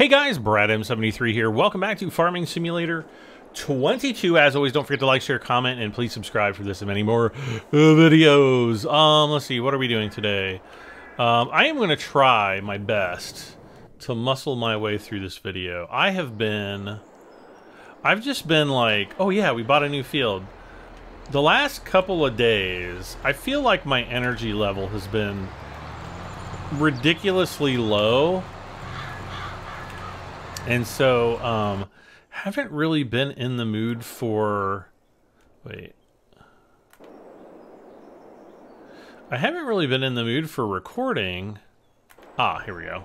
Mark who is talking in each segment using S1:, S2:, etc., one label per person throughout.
S1: Hey guys, Brad M73 here. Welcome back to Farming Simulator 22. As always, don't forget to like, share, comment, and please subscribe for this and many more uh, videos. Um, let's see, what are we doing today? Um, I am going to try my best to muscle my way through this video. I have been... I've just been like, oh yeah, we bought a new field. The last couple of days, I feel like my energy level has been ridiculously low. And so, um, haven't really been in the mood for... Wait. I haven't really been in the mood for recording. Ah, here we go.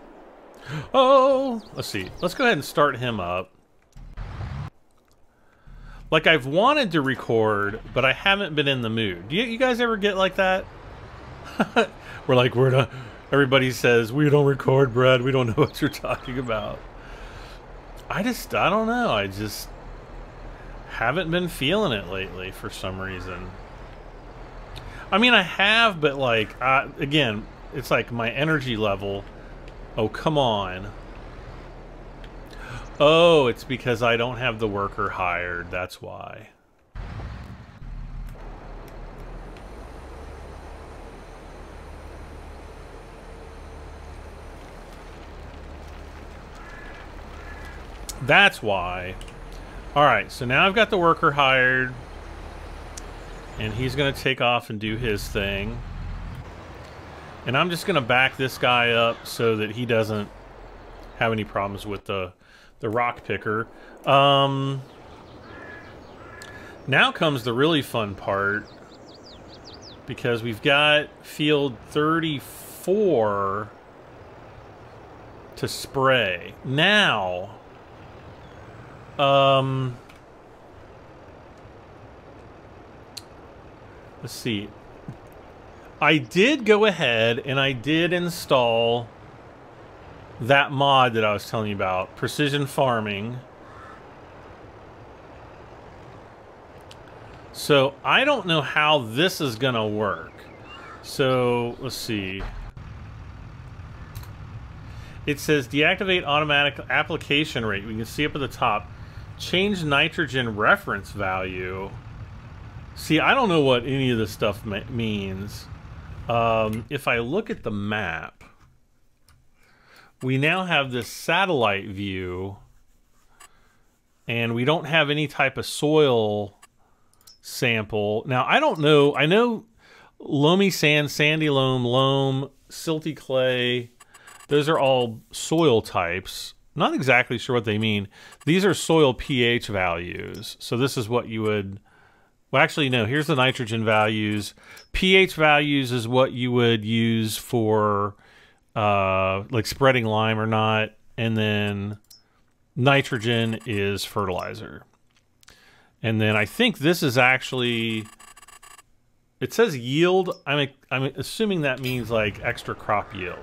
S1: Oh, let's see. Let's go ahead and start him up. Like, I've wanted to record, but I haven't been in the mood. You, you guys ever get like that? we're like, we're not... Everybody says, we don't record, Brad. We don't know what you're talking about. I just, I don't know. I just haven't been feeling it lately for some reason. I mean, I have, but like, uh, again, it's like my energy level. Oh, come on. Oh, it's because I don't have the worker hired. That's why. That's why. Alright, so now I've got the worker hired. And he's going to take off and do his thing. And I'm just going to back this guy up so that he doesn't have any problems with the, the rock picker. Um, now comes the really fun part. Because we've got field 34 to spray. Now um, let's see. I did go ahead and I did install that mod that I was telling you about, Precision Farming. So I don't know how this is going to work. So let's see. It says deactivate automatic application rate. We can see up at the top. Change nitrogen reference value. See, I don't know what any of this stuff means. Um, if I look at the map, we now have this satellite view, and we don't have any type of soil sample. Now, I don't know. I know loamy sand, sandy loam, loam, silty clay. Those are all soil types. Not exactly sure what they mean. These are soil pH values. So this is what you would... Well, actually, no. Here's the nitrogen values. pH values is what you would use for uh, like spreading lime or not. And then nitrogen is fertilizer. And then I think this is actually... It says yield. I'm, I'm assuming that means like extra crop yield.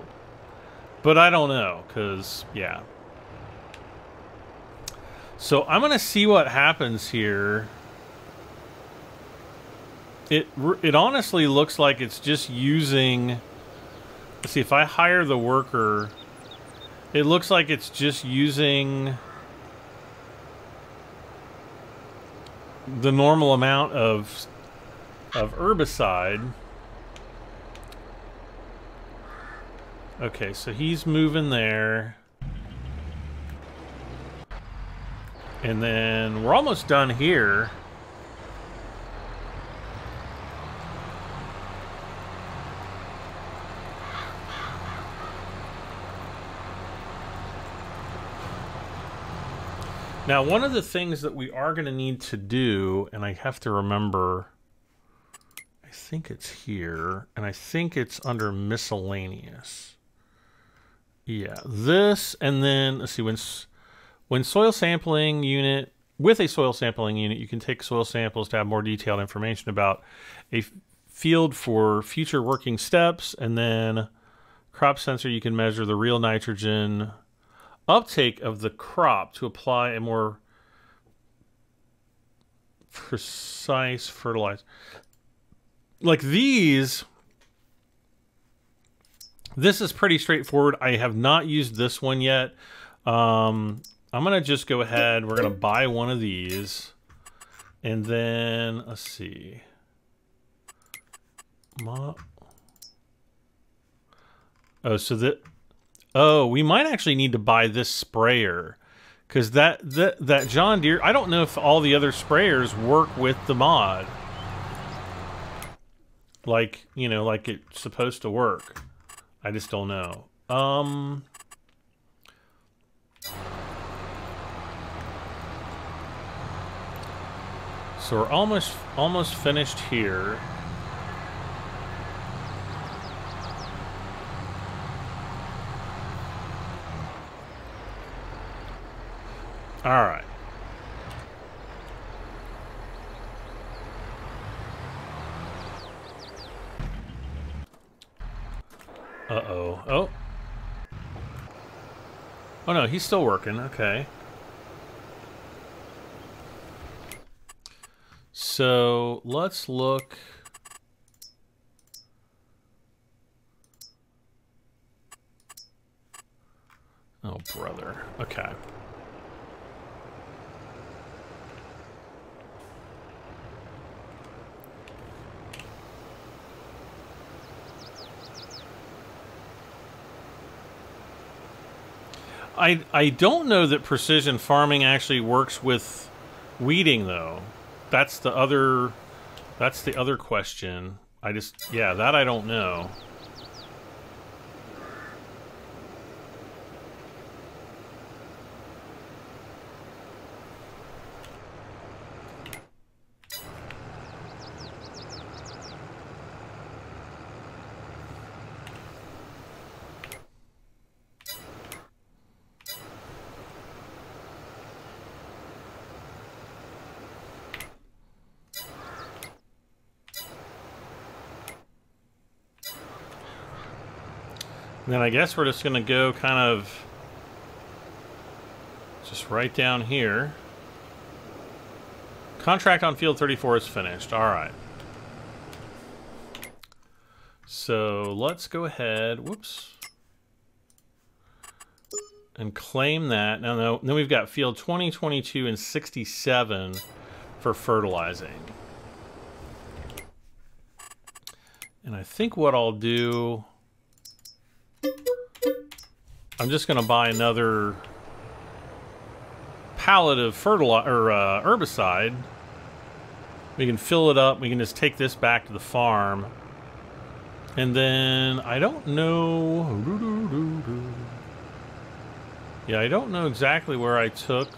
S1: But I don't know, because, yeah. So I'm going to see what happens here. It, it honestly looks like it's just using... See, if I hire the worker, it looks like it's just using the normal amount of of herbicide. Okay, so he's moving there. And then we're almost done here. Now, one of the things that we are going to need to do, and I have to remember, I think it's here, and I think it's under miscellaneous. Yeah, this, and then, let's see, when when soil sampling unit, with a soil sampling unit, you can take soil samples to have more detailed information about a field for future working steps, and then crop sensor, you can measure the real nitrogen uptake of the crop to apply a more precise fertilizer. Like these, this is pretty straightforward. I have not used this one yet. Um, I'm going to just go ahead. We're going to buy one of these. And then, let's see. Oh, so that... Oh, we might actually need to buy this sprayer. Because that, that, that John Deere... I don't know if all the other sprayers work with the mod. Like, you know, like it's supposed to work. I just don't know. Um... So we're almost almost finished here. All right. Uh-oh. Oh. Oh no, he's still working. Okay. So let's look. Oh, brother. Okay. I I don't know that precision farming actually works with weeding though. That's the other that's the other question. I just yeah, that I don't know. Then I guess we're just going to go kind of just right down here. Contract on field 34 is finished. All right. So let's go ahead. Whoops. And claim that. Now, no, then we've got field 20, 22, and 67 for fertilizing. And I think what I'll do I'm just going to buy another pallet of fertilizer or uh, herbicide. We can fill it up. We can just take this back to the farm. And then I don't know. Yeah, I don't know exactly where I took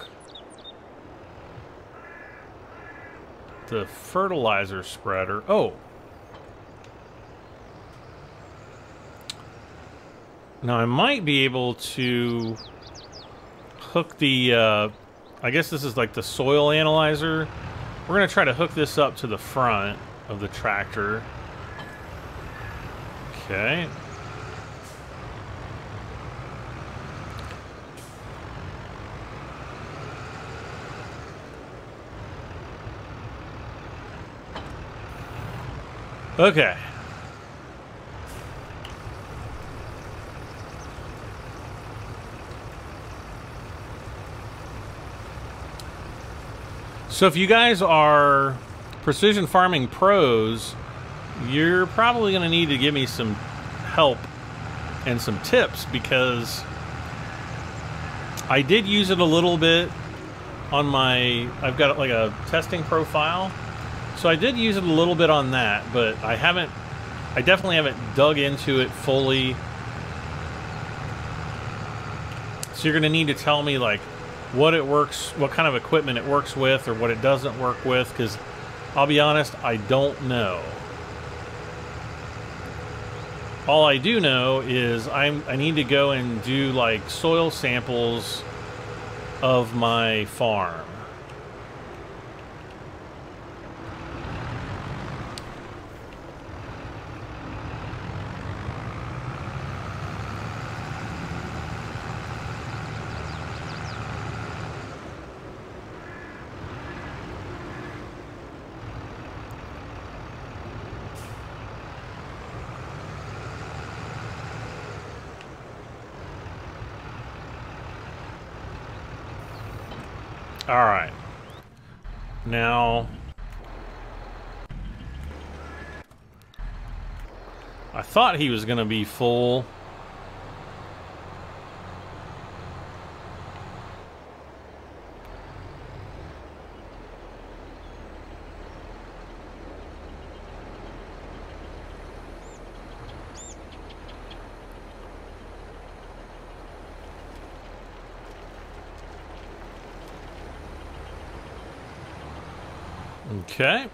S1: the fertilizer spreader. Oh, Now I might be able to hook the, uh, I guess this is like the soil analyzer. We're going to try to hook this up to the front of the tractor. Okay. Okay. So if you guys are precision farming pros, you're probably going to need to give me some help and some tips because I did use it a little bit on my I've got like a testing profile. So I did use it a little bit on that, but I haven't I definitely haven't dug into it fully. So you're going to need to tell me like what it works, what kind of equipment it works with, or what it doesn't work with, because I'll be honest, I don't know. All I do know is I'm, I need to go and do like soil samples of my farm. Alright. Now... I thought he was going to be full. Okay.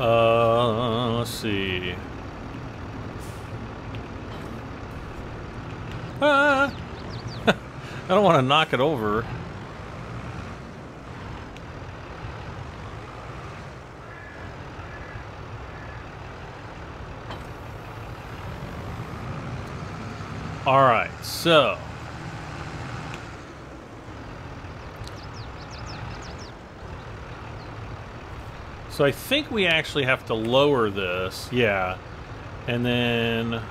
S1: Uh, let's see. Ah! I don't want to knock it over. All right, so So I think we actually have to lower this, yeah. And then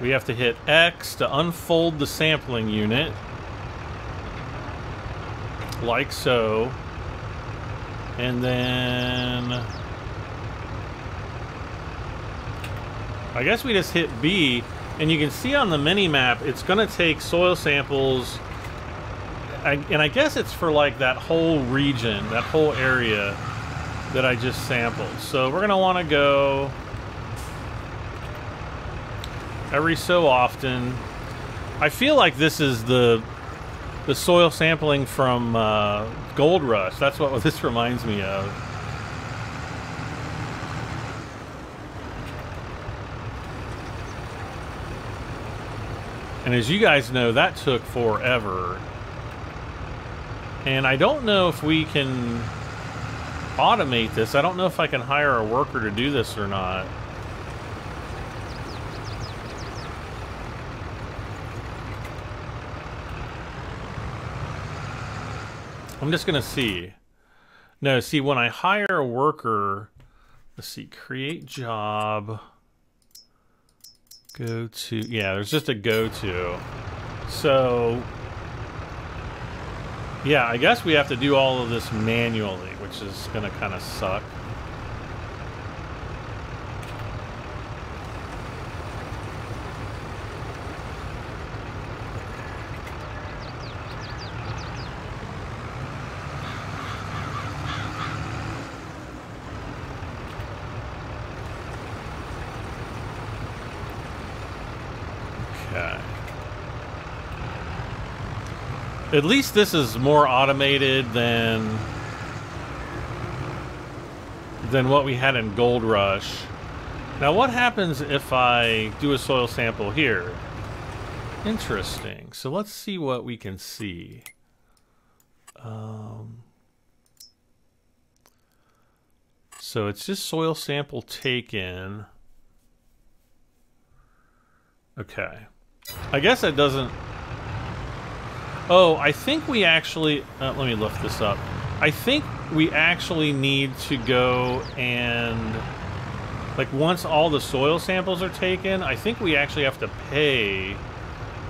S1: we have to hit X to unfold the sampling unit. Like so. And then... I guess we just hit B, and you can see on the mini-map, it's going to take soil samples, and I guess it's for like that whole region, that whole area that I just sampled. So we're going to want to go every so often. I feel like this is the the soil sampling from uh, Gold Rush. That's what this reminds me of. And as you guys know, that took forever. And I don't know if we can automate this. I don't know if I can hire a worker to do this or not. I'm just going to see. No, see, when I hire a worker, let's see, create job, go to, yeah, there's just a go to. So yeah, I guess we have to do all of this manually, which is to kind of suck. At least this is more automated than than what we had in Gold Rush. Now what happens if I do a soil sample here? Interesting. So let's see what we can see. Um, so it's just soil sample taken. Okay. I guess that doesn't Oh, I think we actually... Uh, let me lift this up. I think we actually need to go and... Like, once all the soil samples are taken, I think we actually have to pay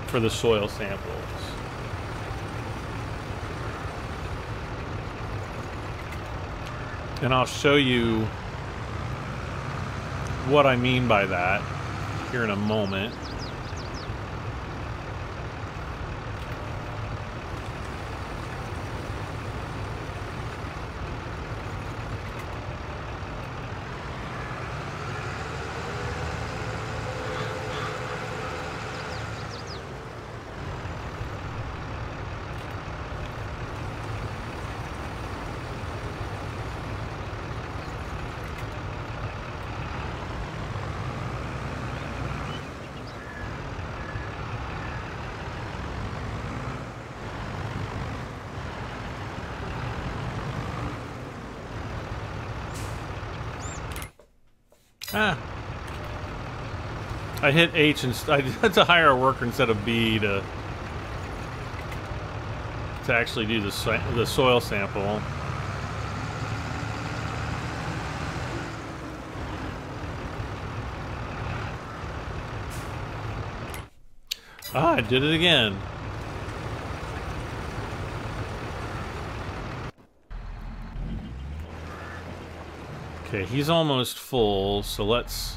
S1: for the soil samples. And I'll show you what I mean by that here in a moment. Ah. I hit H and I had to hire a worker instead of B to to actually do the, so the soil sample. Ah, I did it again. Okay, he's almost full, so let's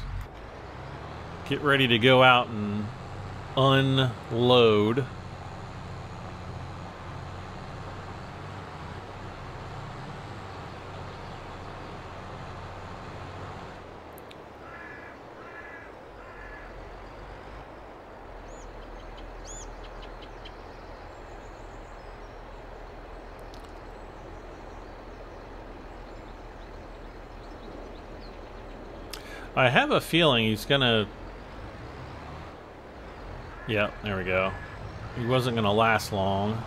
S1: get ready to go out and unload. I have a feeling he's gonna... Yeah, there we go. He wasn't gonna last long.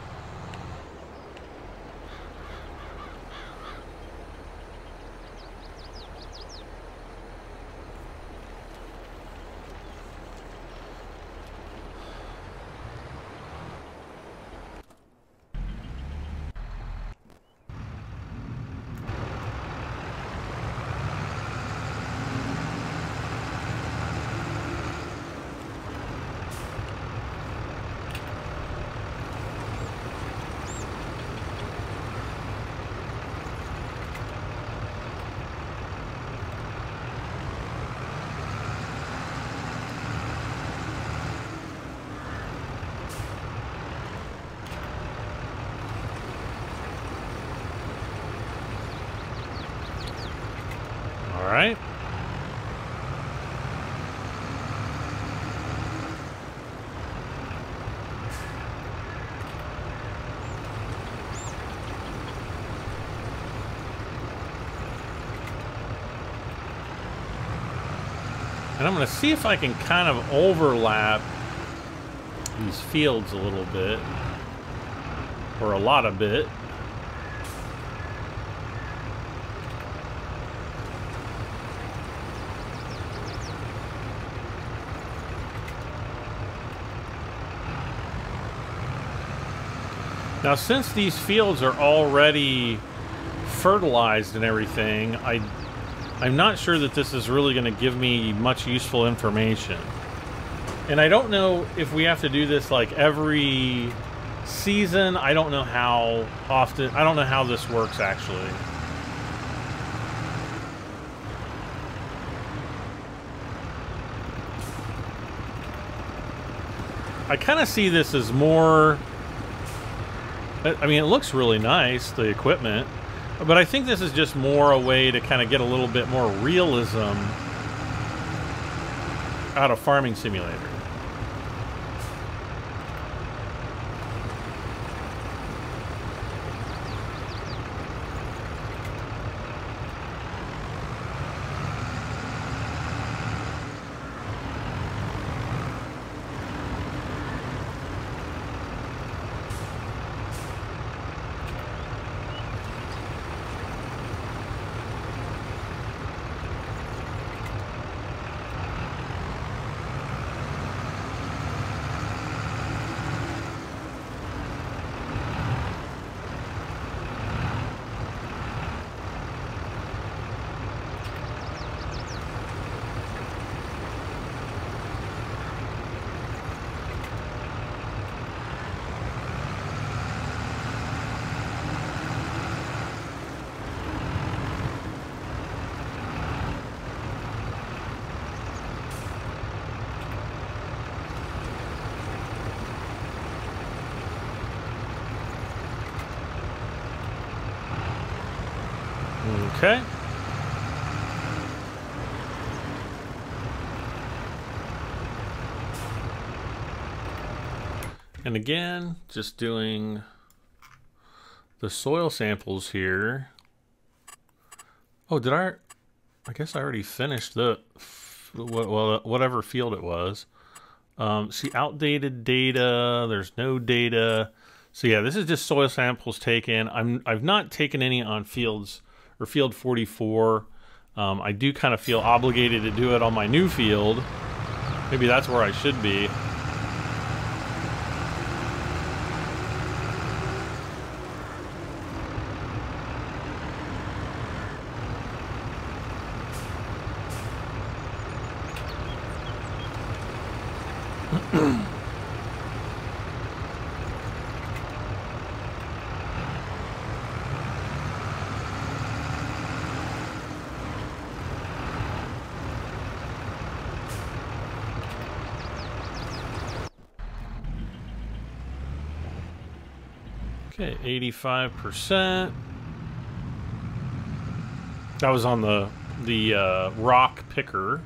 S1: right. And I'm going to see if I can kind of overlap these fields a little bit. Or a lot of bit. Now, since these fields are already fertilized and everything, I, I'm not sure that this is really going to give me much useful information. And I don't know if we have to do this like every season. I don't know how often. I don't know how this works actually. I kind of see this as more I mean, it looks really nice, the equipment, but I think this is just more a way to kind of get a little bit more realism out of Farming Simulator. Okay. And again, just doing the soil samples here. Oh, did I? I guess I already finished the, well, whatever field it was. Um, see, outdated data, there's no data. So yeah, this is just soil samples taken. I'm, I've not taken any on fields or field 44. Um, I do kind of feel obligated to do it on my new field. Maybe that's where I should be. Okay, 85%. That was on the the uh, rock picker.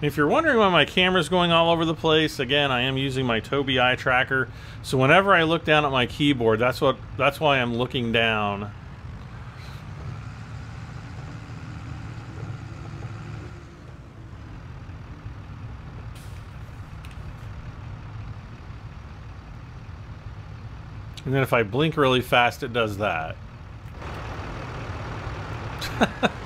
S1: If you're wondering why my camera's going all over the place, again, I am using my Tobii eye tracker. So whenever I look down at my keyboard, that's what that's why I'm looking down. And then if I blink really fast, it does that.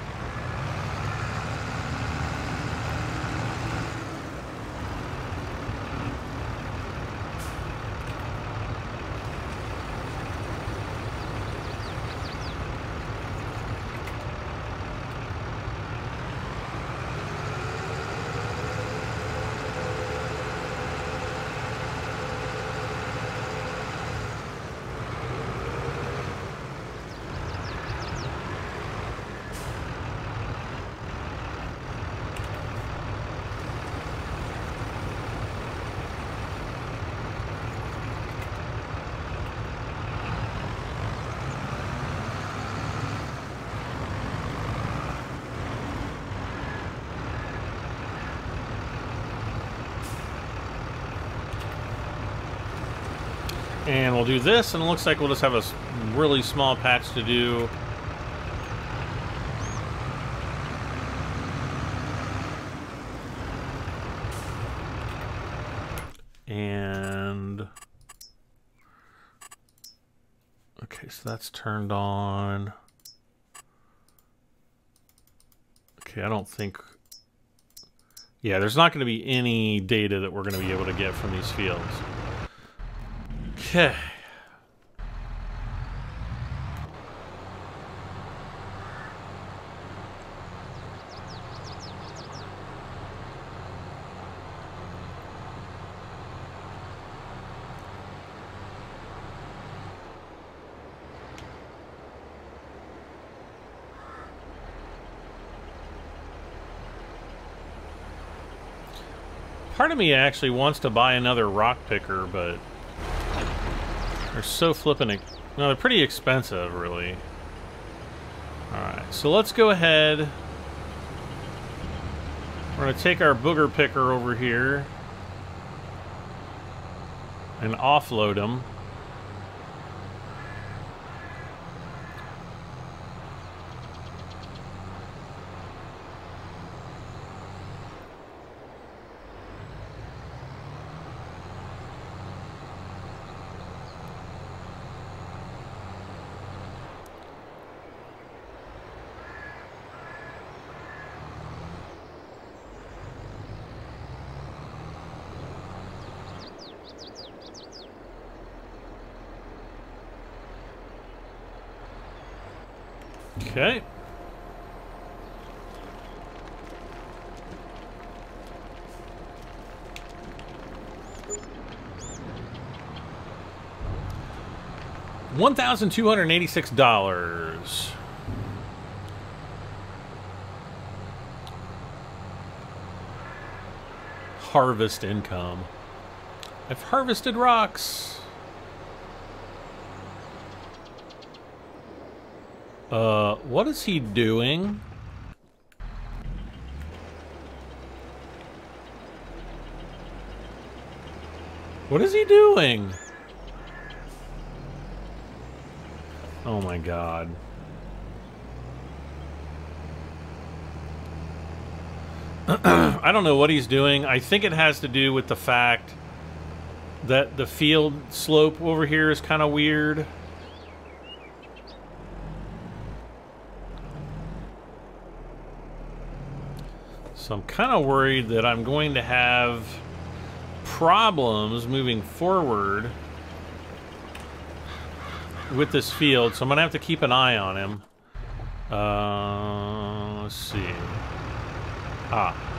S1: And we'll do this, and it looks like we'll just have a really small patch to do. And... Okay, so that's turned on. Okay, I don't think... Yeah, there's not going to be any data that we're going to be able to get from these fields. Okay. Part of me actually wants to buy another rock picker, but they're so flipping... No, they're pretty expensive, really. Alright, so let's go ahead. We're to take our booger picker over here and offload them. $1,286. Harvest income. I've harvested rocks. Uh, what is he doing? What is he doing? Oh my god. I don't know what he's doing. I think it has to do with the fact that the field slope over here is kind of weird. So I'm kind of worried that I'm going to have problems moving forward with this field, so I'm going to have to keep an eye on him. Uh, let's see. Ah.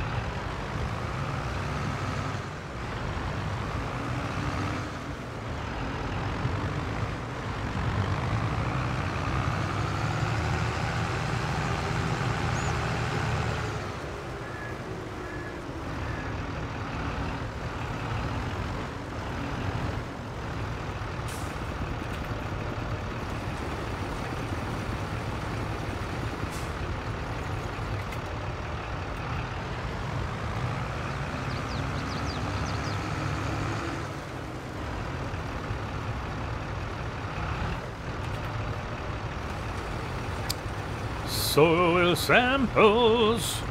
S1: soil samples.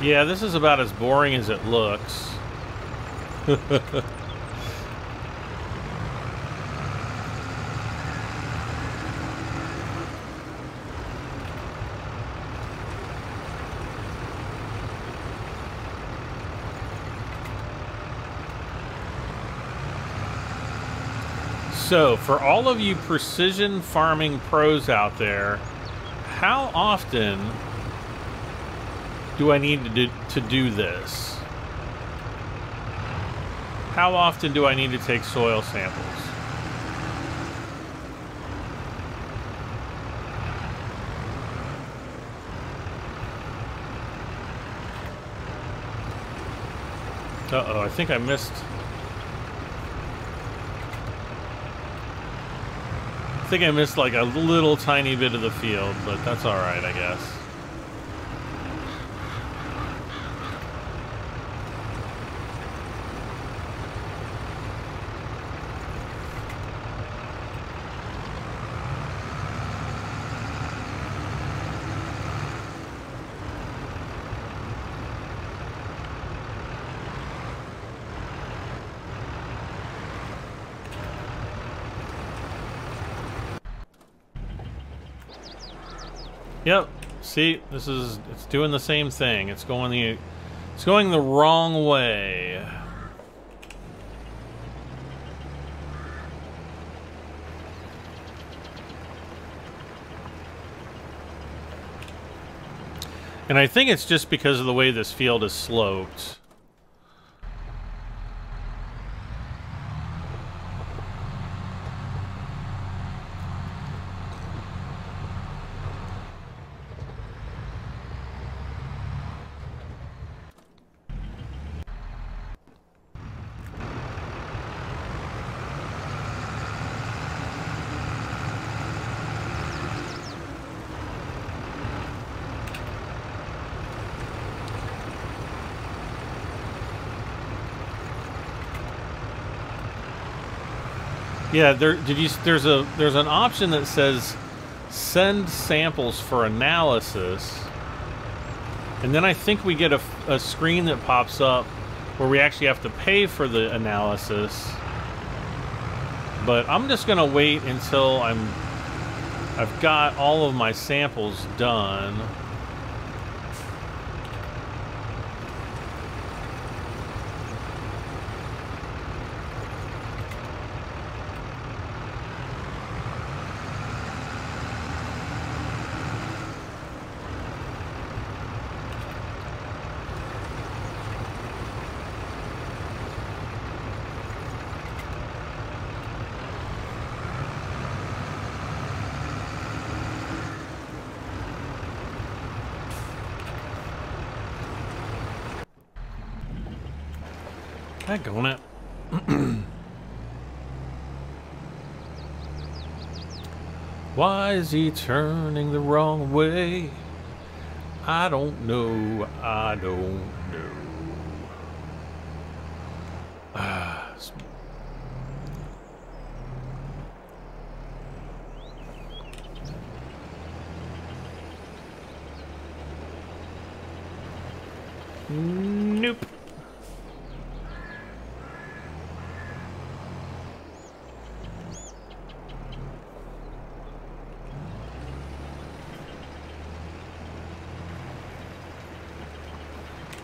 S1: Yeah, this is about as boring as it looks. So, for all of you precision farming pros out there, how often do I need to do, to do this? How often do I need to take soil samples? Uh-oh, I think I missed... think I missed like a little tiny bit of the field, but that's alright, I guess. Yep. See, this is it's doing the same thing. It's going the it's going the wrong way. And I think it's just because of the way this field is sloped. Yeah, there did you there's a there's an option that says send samples for analysis. And then I think we get a, a screen that pops up where we actually have to pay for the analysis. But I'm just going to wait until I'm I've got all of my samples done. Heck on it. Why is he turning the wrong way? I don't know. I don't know. Nope. Hmm.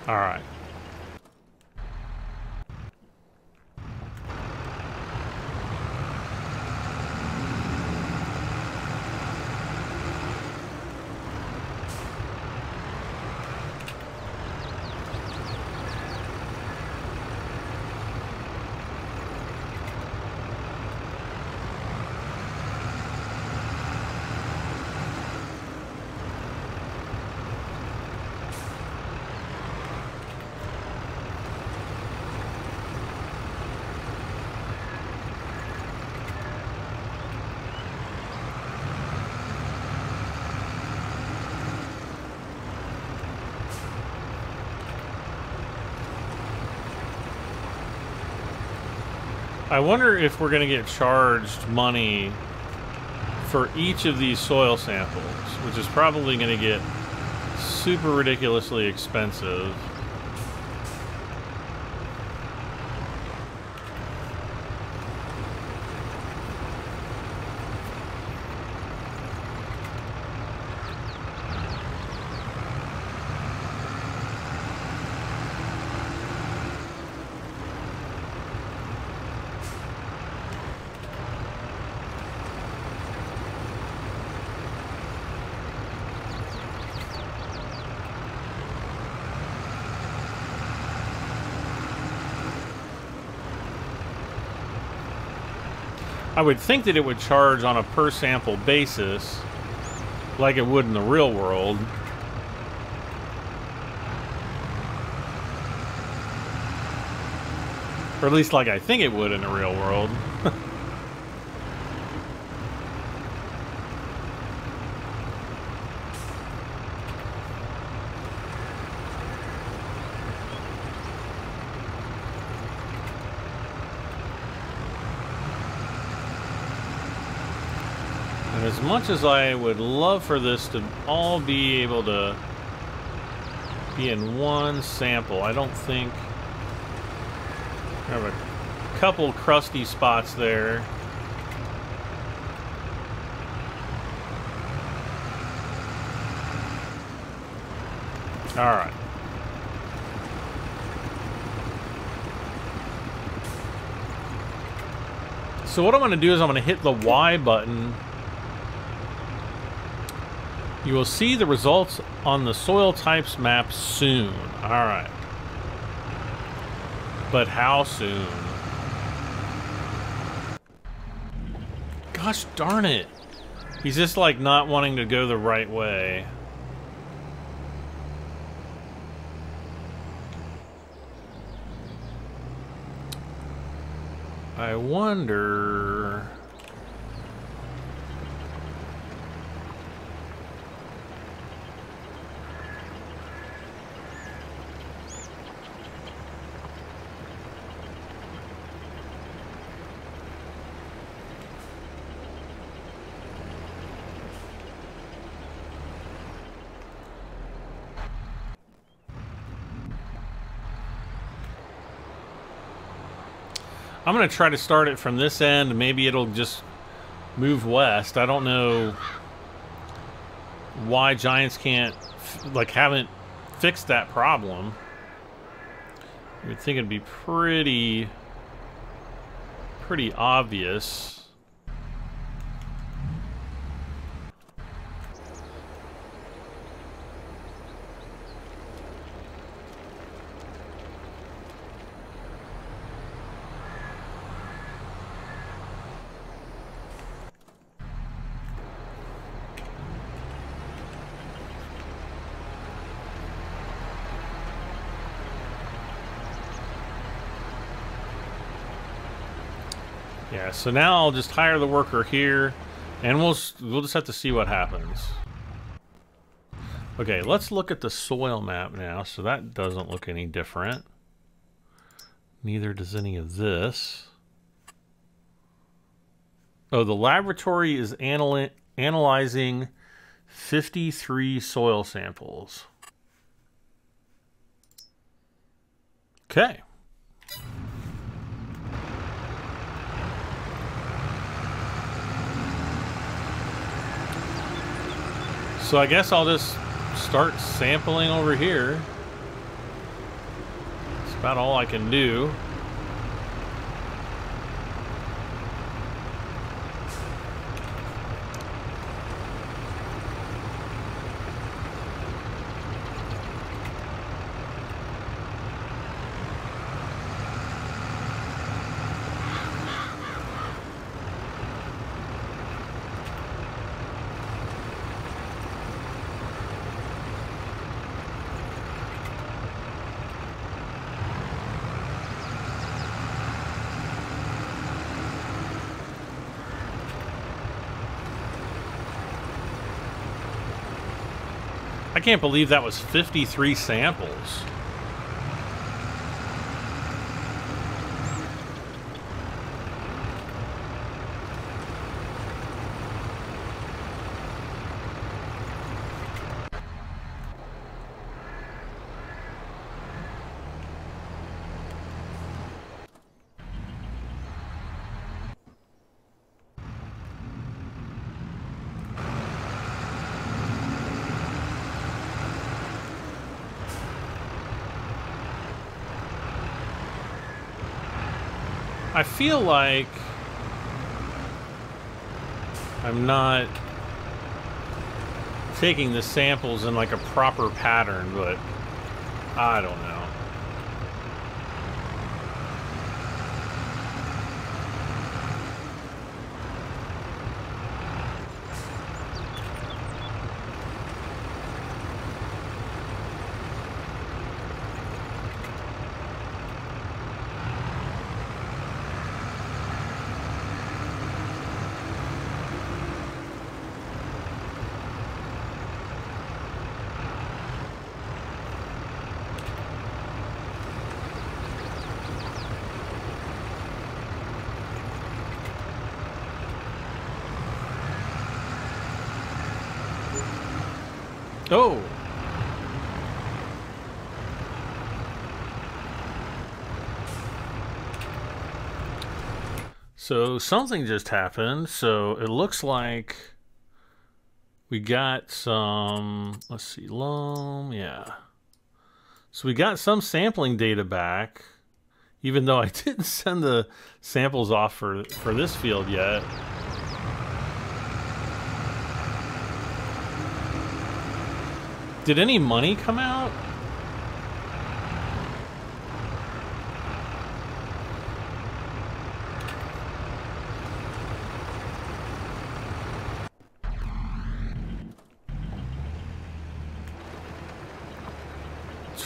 S1: All right. I wonder if we're going to get charged money for each of these soil samples, which is probably going to get super ridiculously expensive. I would think that it would charge on a per sample basis like it would in the real world. Or at least like I think it would in the real world. as much as I would love for this to all be able to be in one sample, I don't think... I have a couple crusty spots there. Alright. So what I'm going to do is I'm going to hit the Y button you will see the results on the soil types map soon. Alright. But how soon? Gosh darn it. He's just like not wanting to go the right way. I wonder... I'm going to try to start it from this end. Maybe it'll just move west. I don't know why Giants can't, like, haven't fixed that problem. You would think it'd be pretty, pretty obvious. Yeah, so now I'll just hire the worker here, and we'll we'll just have to see what happens. Okay, let's look at the soil map now. So that doesn't look any different. Neither does any of this. Oh, the laboratory is anal analyzing 53 soil samples. Okay. So I guess I'll just start sampling over here. That's about all I can do. Can't believe that was 53 samples. I feel like I'm not taking the samples in like a proper pattern, but I don't know. Oh! So something just happened. So it looks like we got some, let's see, loam, yeah. So we got some sampling data back, even though I didn't send the samples off for, for this field yet. Did any money come out?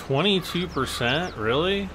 S1: Twenty-two percent, really?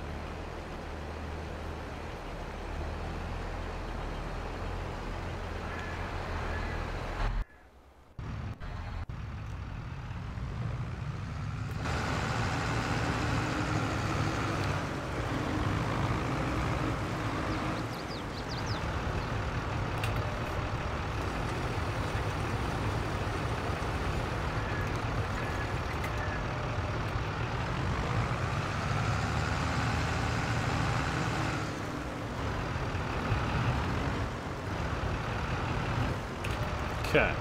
S1: Okay.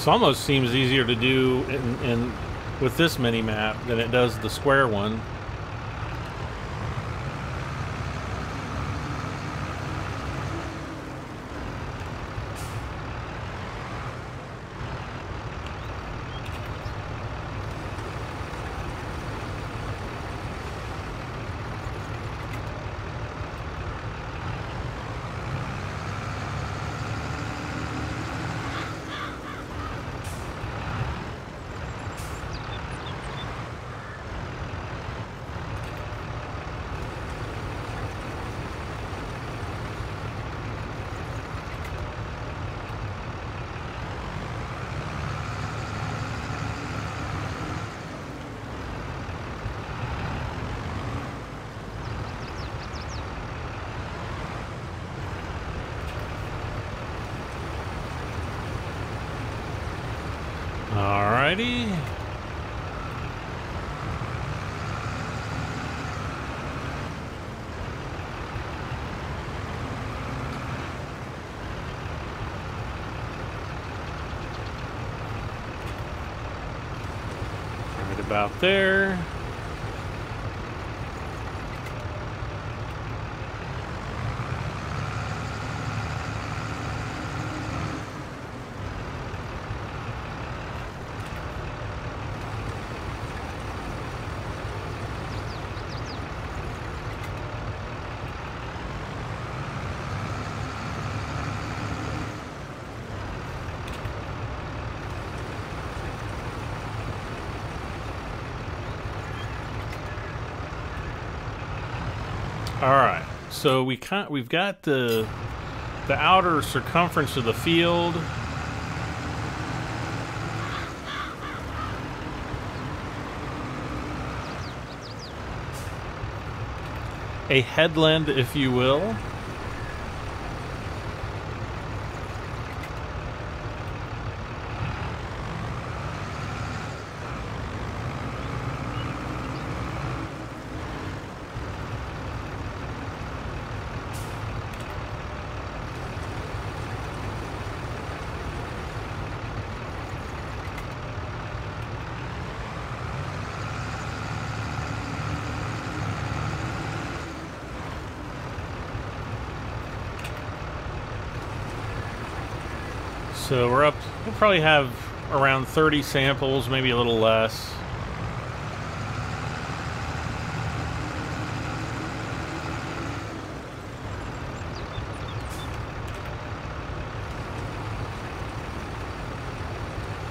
S1: This almost seems easier to do in, in with this mini map than it does the square one. About there. All right. So we can we've got the the outer circumference of the field. A headland, if you will. So we're up, we'll probably have around 30 samples, maybe a little less.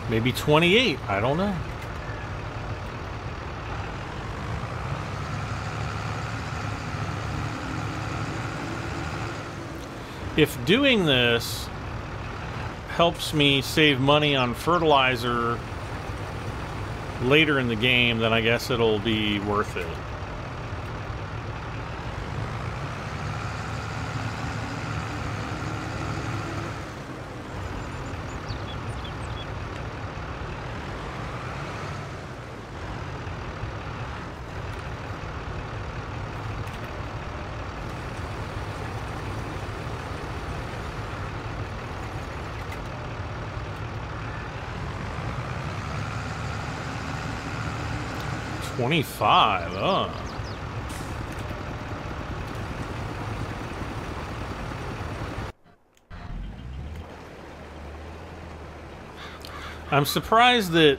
S1: Maybe 28, I don't know. If doing this helps me save money on fertilizer later in the game, then I guess it'll be worth it. Twenty-five. Oh. I'm surprised that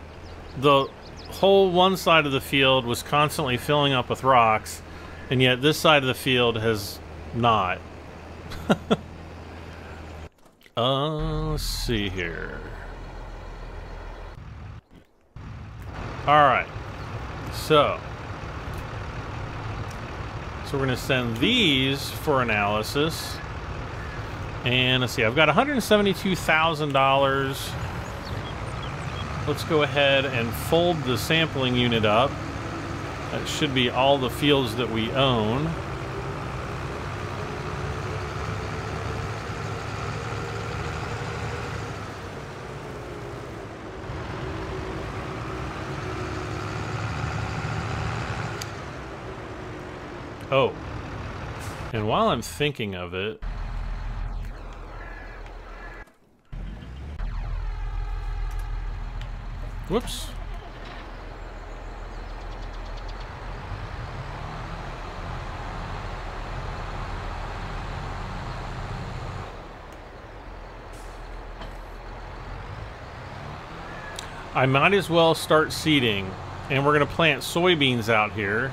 S1: the whole one side of the field was constantly filling up with rocks, and yet this side of the field has not. uh, let's see here. Alright. So. So we're going to send these for analysis. And let's see, I've got $172,000 let's go ahead and fold the sampling unit up. That should be all the fields that we own. Oh. And while I'm thinking of it, Whoops. I might as well start seeding. And we're going to plant soybeans out here.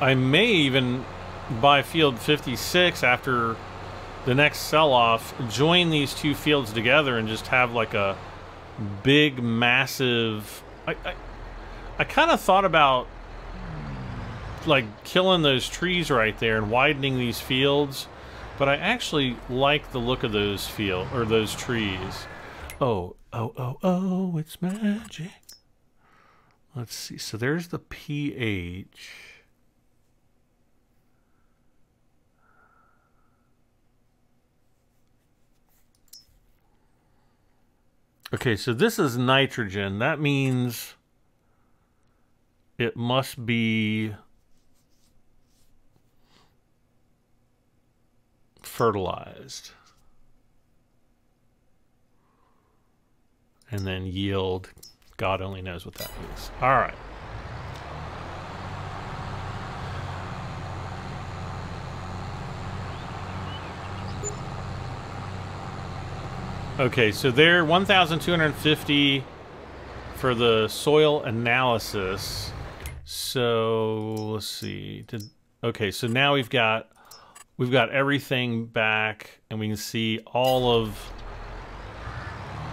S1: I may even buy field 56 after the next sell-off, join these two fields together and just have like a big, massive... I, I, I kind of thought about like killing those trees right there and widening these fields, but I actually like the look of those field or those trees. Oh, oh, oh, oh, it's magic. Let's see. So there's the pH. Okay, so this is nitrogen. That means it must be fertilized. And then yield, God only knows what that means. All right. Okay, so they're 1,250 for the soil analysis. So let's see. Did, okay, so now we've got we've got everything back, and we can see all of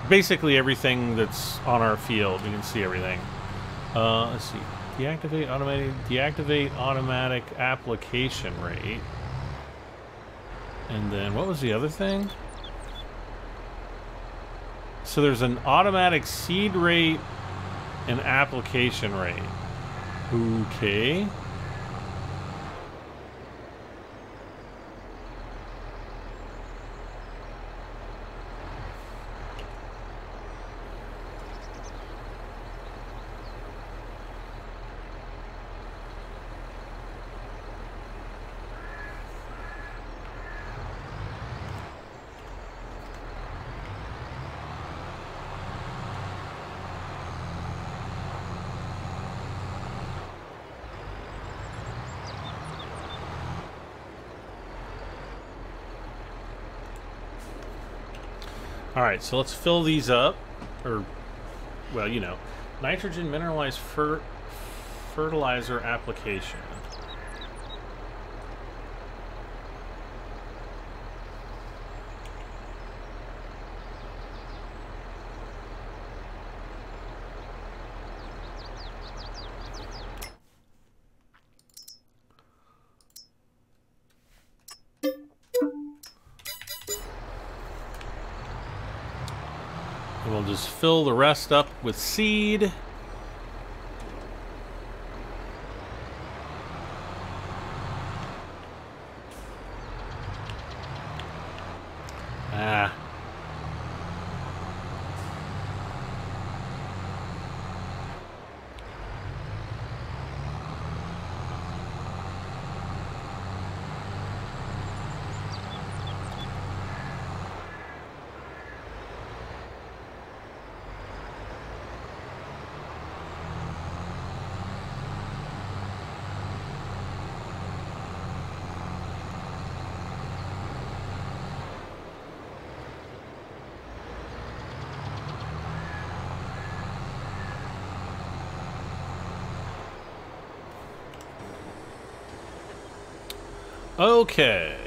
S1: basically everything that's on our field. We can see everything. Uh, let's see. Deactivate automatic deactivate automatic application rate. And then what was the other thing? So there's an automatic seed rate and application rate. Okay. All right, so let's fill these up, or, well, you know, nitrogen mineralized fer fertilizer application. just fill the rest up with seed. Ah. Okay.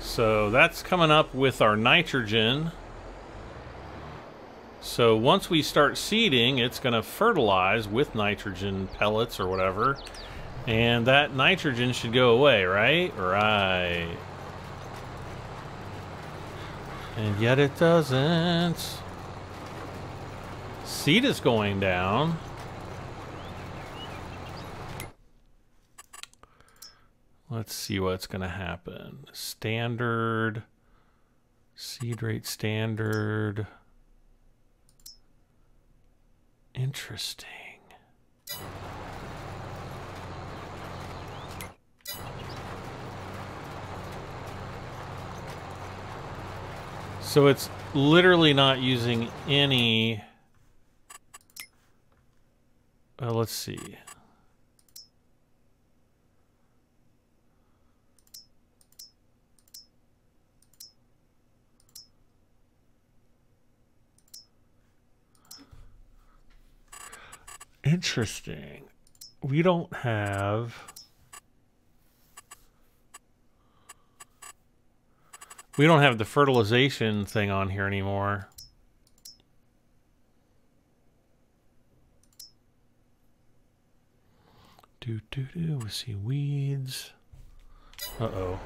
S1: So that's coming up with our nitrogen. So once we start seeding, it's going to fertilize with nitrogen pellets or whatever. And that nitrogen should go away, right? Right. And yet it doesn't. Seed is going down. Let's see what's going to happen. Standard, seed rate standard. Interesting. So it's literally not using any... Uh, let's see. Interesting. We don't have... We don't have the fertilization thing on here anymore. Do do do. We see weeds. Uh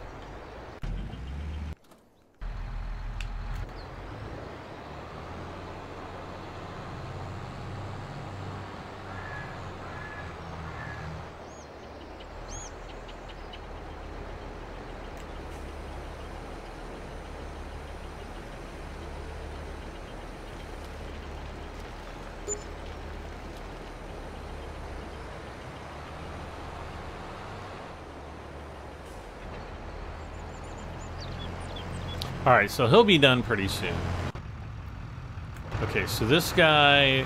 S1: Alright, so he'll be done pretty soon. Okay, so this guy...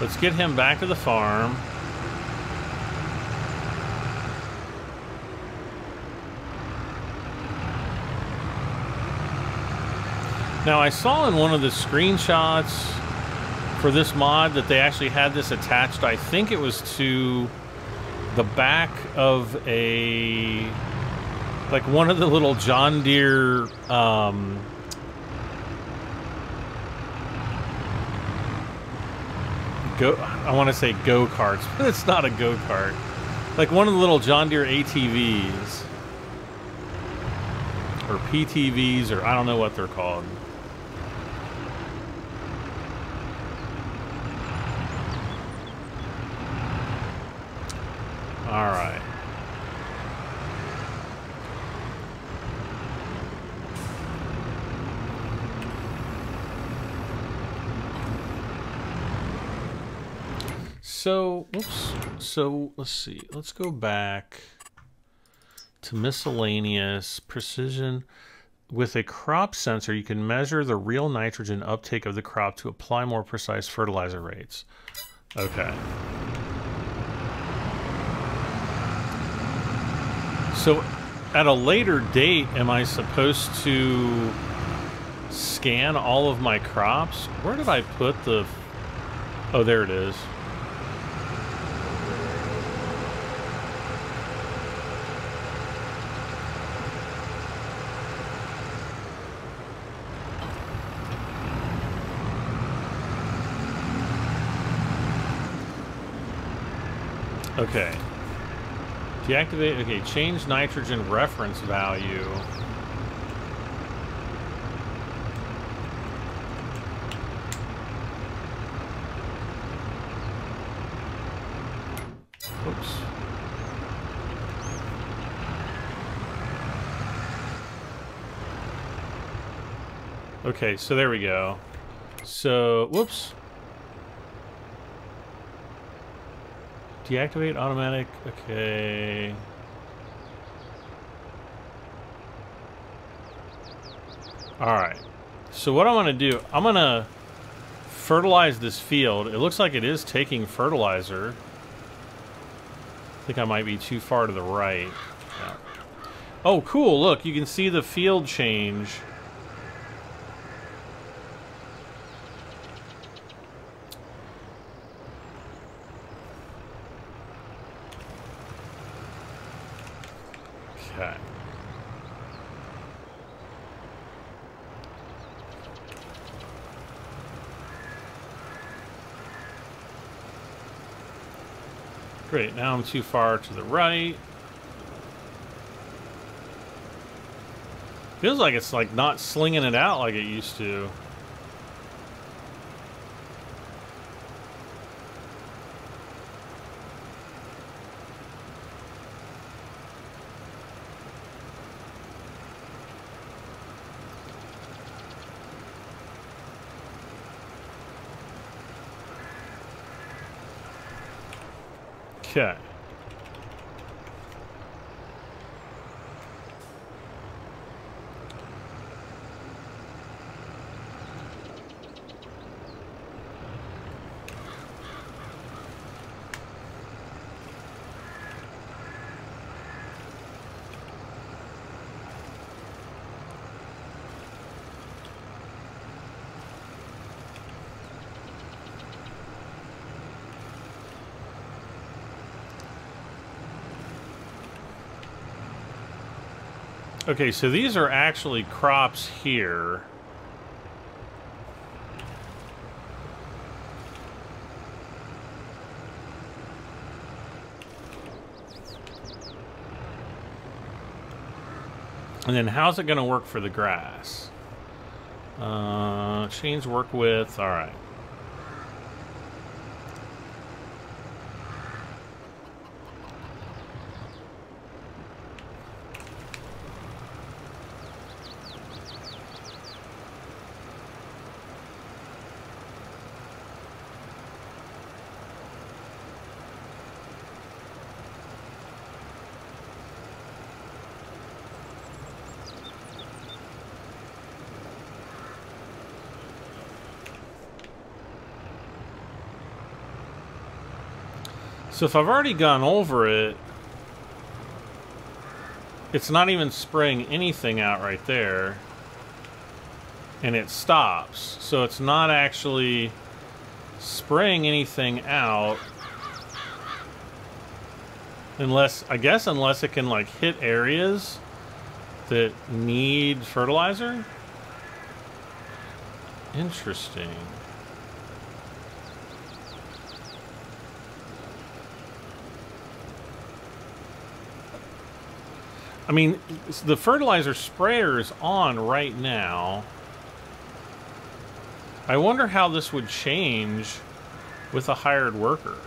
S1: Let's get him back to the farm. Now, I saw in one of the screenshots for this mod that they actually had this attached. I think it was to the back of a like one of the little John Deere um, go I want to say go-karts, but it's not a go-kart. Like one of the little John Deere ATVs or PTVs or I don't know what they're called. All right. So, oops. So, let's see. Let's go back to miscellaneous precision. With a crop sensor, you can measure the real nitrogen uptake of the crop to apply more precise fertilizer rates. Okay. So, at a later date, am I supposed to scan all of my crops? Where did I put the... Oh, there it is. Okay. Deactivate, okay, change nitrogen reference value. Oops. Okay, so there we go. So, whoops. Deactivate automatic. Okay. Alright. So what I'm going to do, I'm going to fertilize this field. It looks like it is taking fertilizer. I think I might be too far to the right. Yeah. Oh, cool. Look, you can see the field change. Okay. Now I'm too far to the right. Feels like it's like not slinging it out like it used to. Okay. Okay, so these are actually crops here. And then how's it going to work for the grass? Uh, chains work with, all right. So if I've already gone over it, it's not even spraying anything out right there. And it stops. So it's not actually spraying anything out. Unless, I guess unless it can like hit areas that need fertilizer? Interesting. I mean, the fertilizer sprayer is on right now. I wonder how this would change with a hired worker.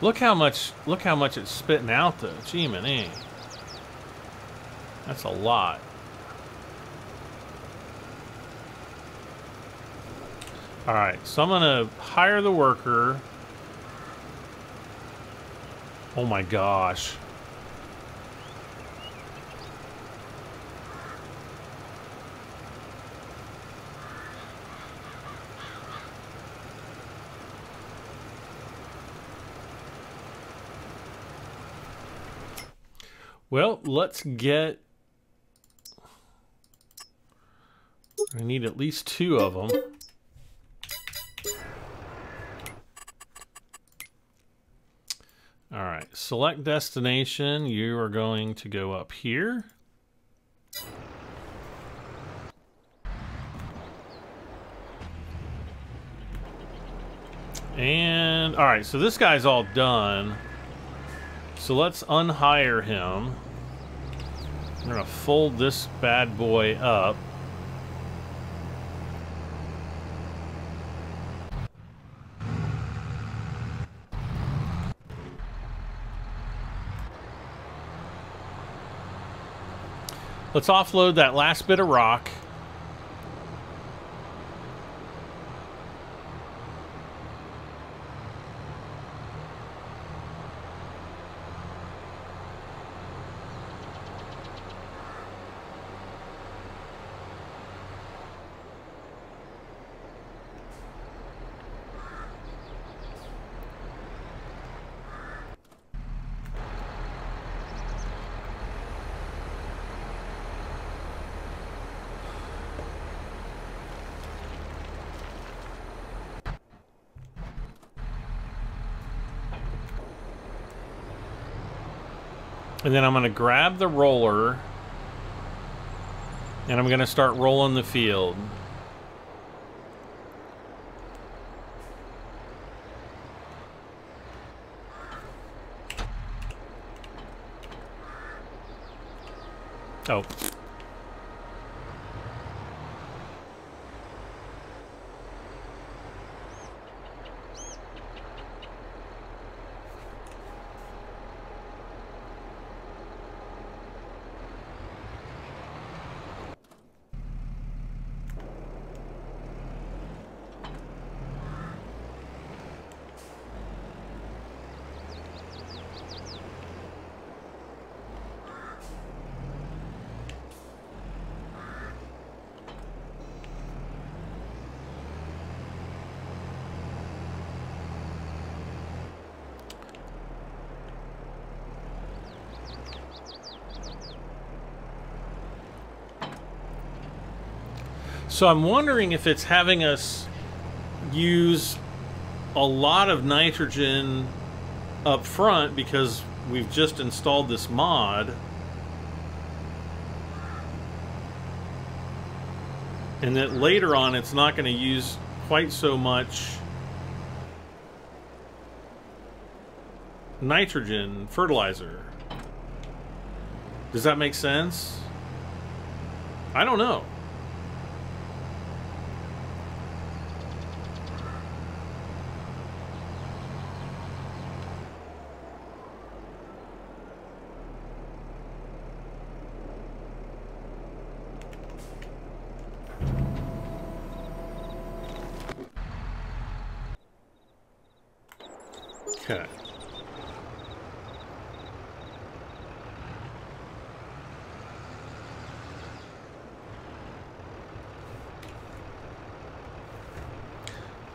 S1: Look how much look how much it's spitting out though. Gee man, That's a lot. All right, so I'm gonna hire the worker. Oh my gosh. Well, let's get... I need at least two of them. Select destination. You are going to go up here. And, all right, so this guy's all done. So let's unhire him. I'm to fold this bad boy up. Let's offload that last bit of rock. And then I'm going to grab the roller and I'm going to start rolling the field. Oh. So I'm wondering if it's having us use a lot of nitrogen up front because we've just installed this mod. And that later on it's not going to use quite so much nitrogen fertilizer. Does that make sense? I don't know. Okay.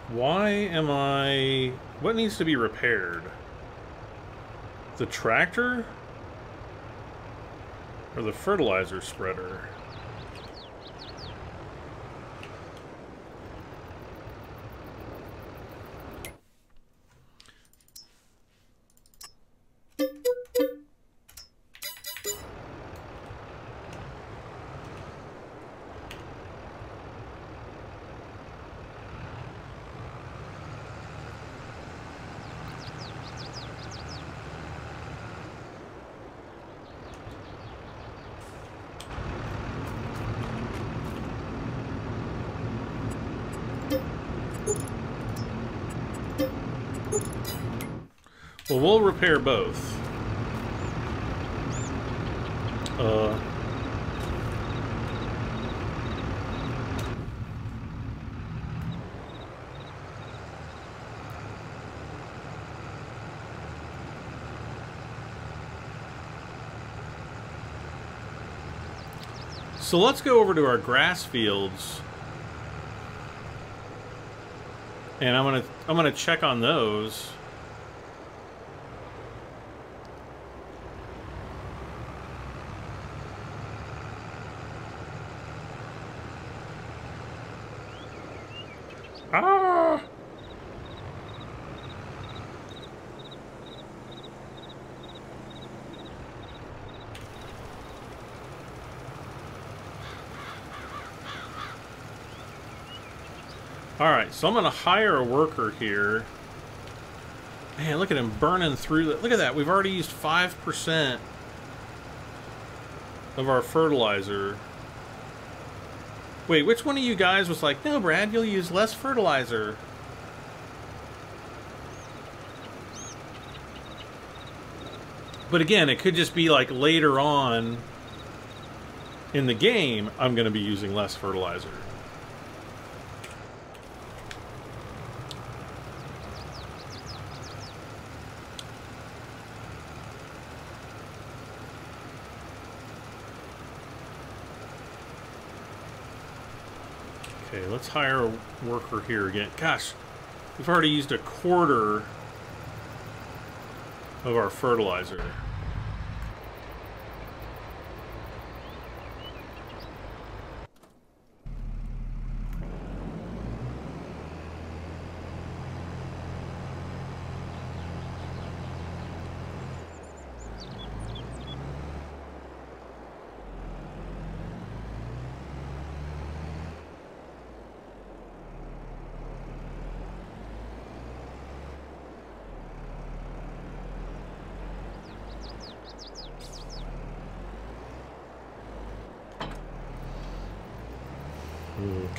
S1: Why am I... What to be repaired? The tractor? Or the fertilizer spreader? Well, we'll repair both. Uh... So let's go over to our grass fields. And I'm gonna I'm gonna check on those. Ah! Alright, so I'm going to hire a worker here. Man, look at him burning through that. Look at that. We've already used 5% of our fertilizer. Wait, which one of you guys was like, no, Brad, you'll use less fertilizer? But again, it could just be like later on in the game, I'm going to be using less fertilizer. Okay, let's hire a worker here again. Gosh, we've already used a quarter of our fertilizer.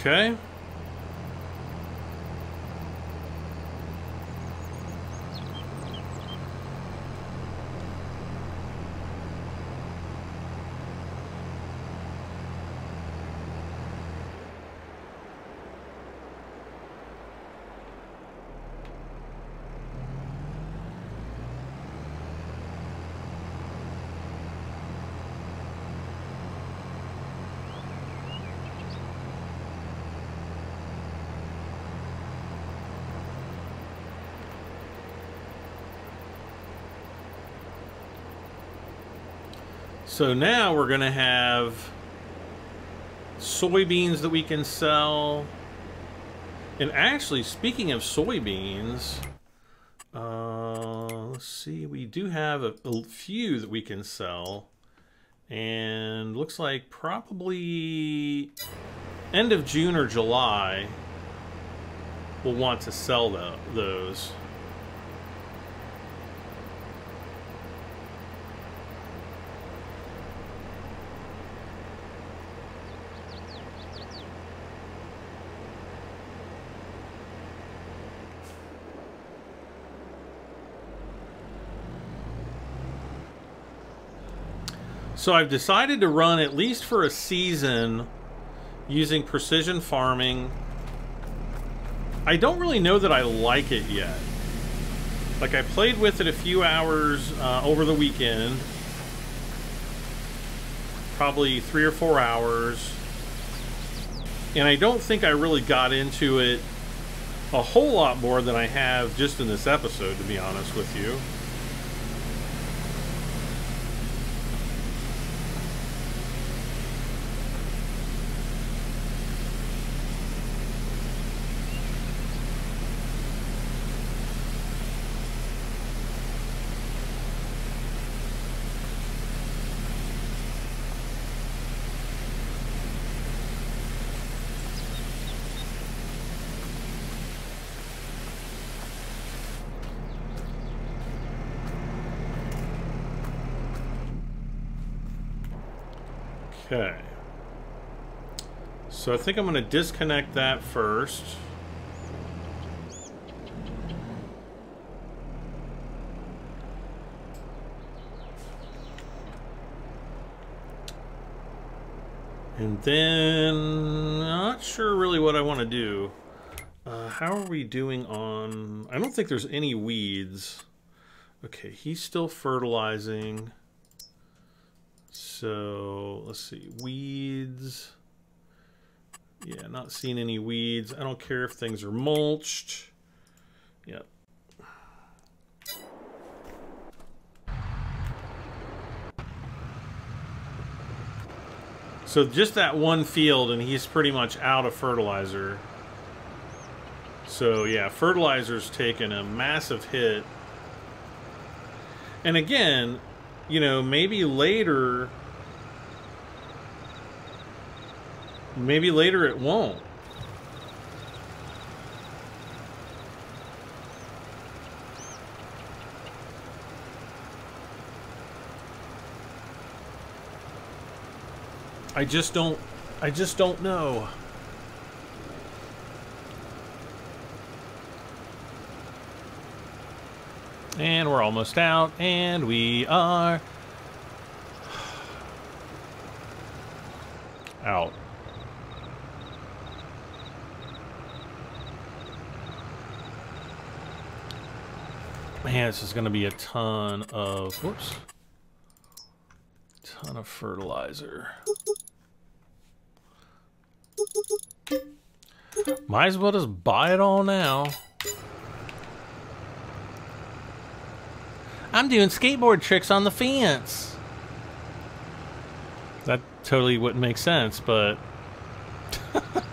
S1: Okay. So now we're going to have soybeans that we can sell. And actually, speaking of soybeans, uh, let's see, we do have a, a few that we can sell. And looks like probably end of June or July, we'll want to sell the, those. So I've decided to run at least for a season using precision farming. I don't really know that I like it yet. Like I played with it a few hours uh, over the weekend. Probably three or four hours. And I don't think I really got into it a whole lot more than I have just in this episode, to be honest with you. Okay. So I think I'm going to disconnect that first. And then, not sure really what I want to do. Uh, how are we doing on... I don't think there's any weeds. Okay, he's still fertilizing. So let's see, weeds. Yeah, not seeing any weeds. I don't care if things are mulched. Yep. So just that one field and he's pretty much out of fertilizer. So yeah, fertilizer's taken a massive hit. And again, you know, maybe later maybe later it won't. I just don't I just don't know. And we're almost out, and we are out. Man, this is going to be a ton of, whoops, ton of fertilizer. Might as well just buy it all now. I'm doing skateboard tricks on the fence. That totally wouldn't make sense, but...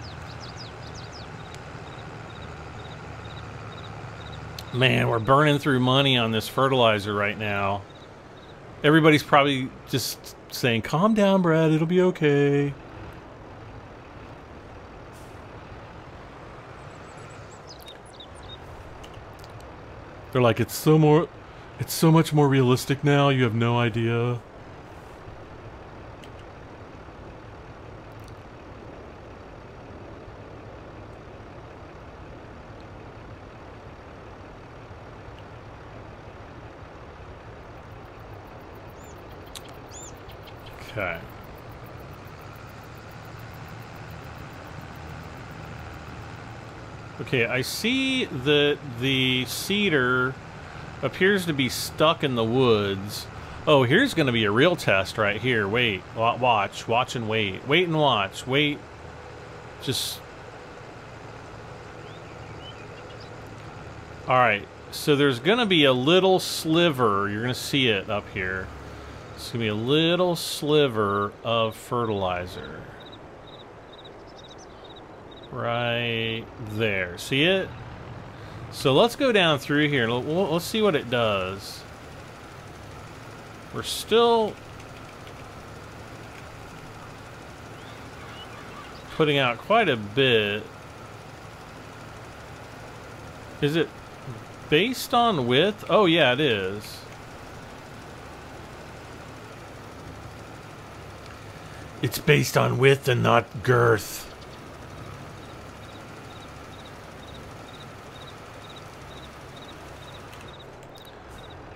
S1: Man, we're burning through money on this fertilizer right now. Everybody's probably just saying, calm down, Brad, it'll be okay. They're like, it's so more, it's so much more realistic now, you have no idea. Okay. Okay, I see that the seeder appears to be stuck in the woods. Oh, here's going to be a real test right here. Wait, watch, watch and wait. Wait and watch. Wait. Just... Alright, so there's going to be a little sliver. You're going to see it up here. It's going to be a little sliver of fertilizer. Right there. See it? So let's go down through here. Let's see what it does. We're still putting out quite a bit. Is it based on width? Oh, yeah, it is. It's based on width and not girth.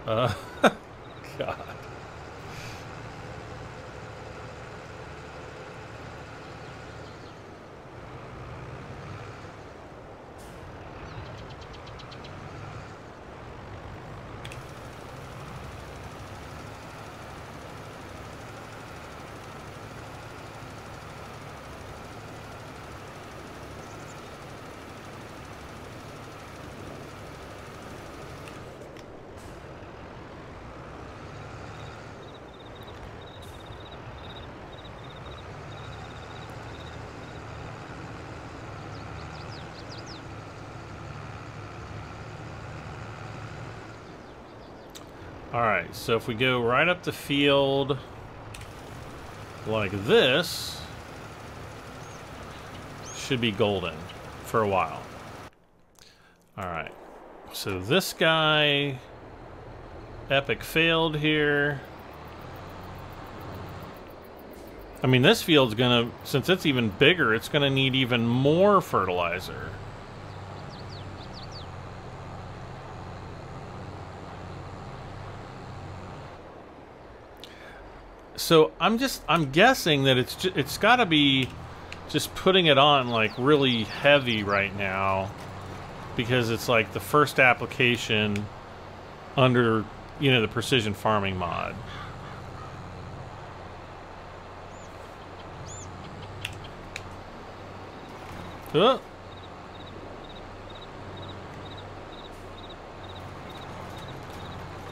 S1: Uh, God. Alright, so if we go right up the field like this, should be golden for a while. Alright, so this guy, Epic failed here. I mean, this field's gonna, since it's even bigger, it's gonna need even more fertilizer. So I'm just I'm guessing that it's just, it's got to be just putting it on like really heavy right now because it's like the first application under you know the precision farming mod. Uh.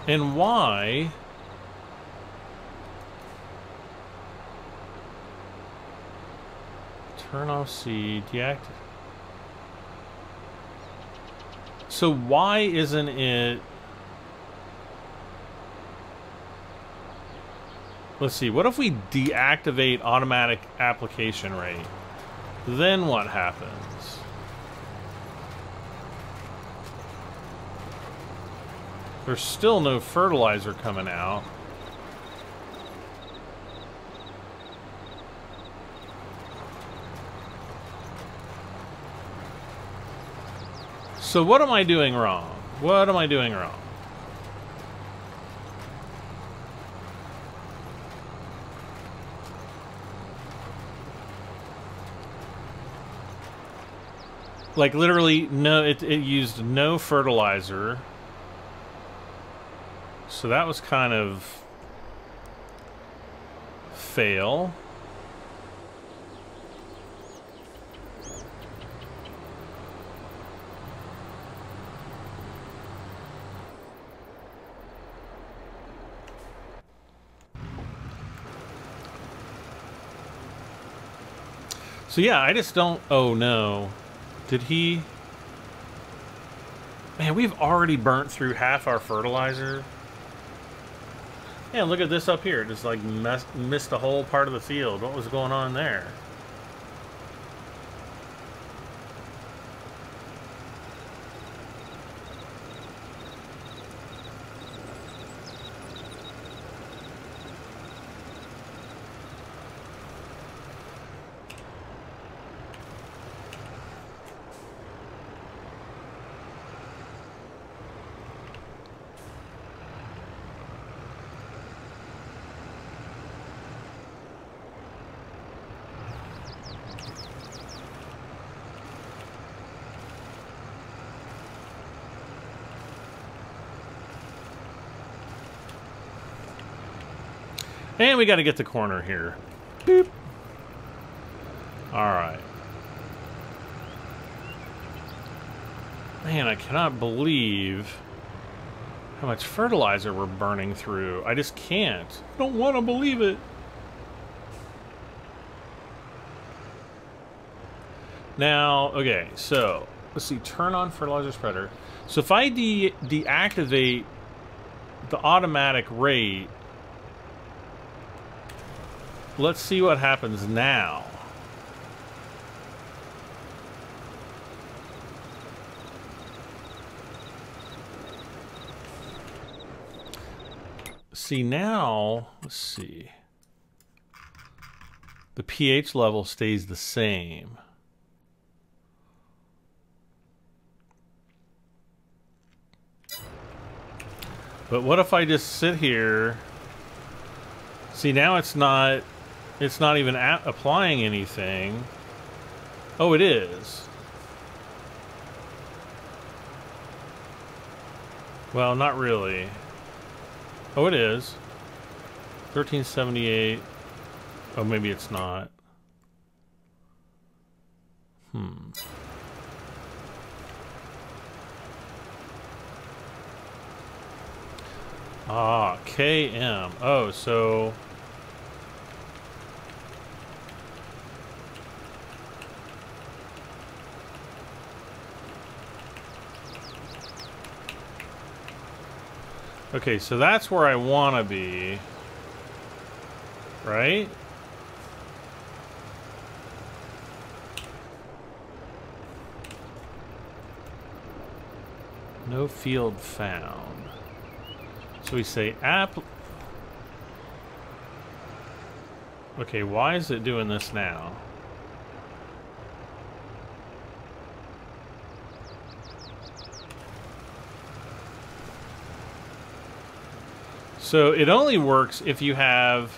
S1: And why Turn off C, Deactivate. So why isn't it... Let's see, what if we deactivate automatic application rate? Then what happens? There's still no fertilizer coming out. So what am I doing wrong? What am I doing wrong? Like literally no it, it used no fertilizer. So that was kind of fail. So yeah, I just don't... Oh, no. Did he... Man, we've already burnt through half our fertilizer. Yeah, look at this up here. Just like messed, missed a whole part of the field. What was going on there? And we got to get the corner here. Boop. All right. Man, I cannot believe how much fertilizer we're burning through. I just can't. Don't want to believe it. Now, okay, so let's see. Turn on fertilizer spreader. So if I de deactivate the automatic rate, let's see what happens now. See now, let's see. The pH level stays the same. But what if I just sit here? See, now it's not it's not even applying anything. Oh, it is. Well, not really. Oh, it is. 1378. Oh, maybe it's not. Hmm. Ah, KM. Oh, so... Okay, so that's where I want to be. Right? No field found. So we say app... Okay, why is it doing this now? So it only works if you have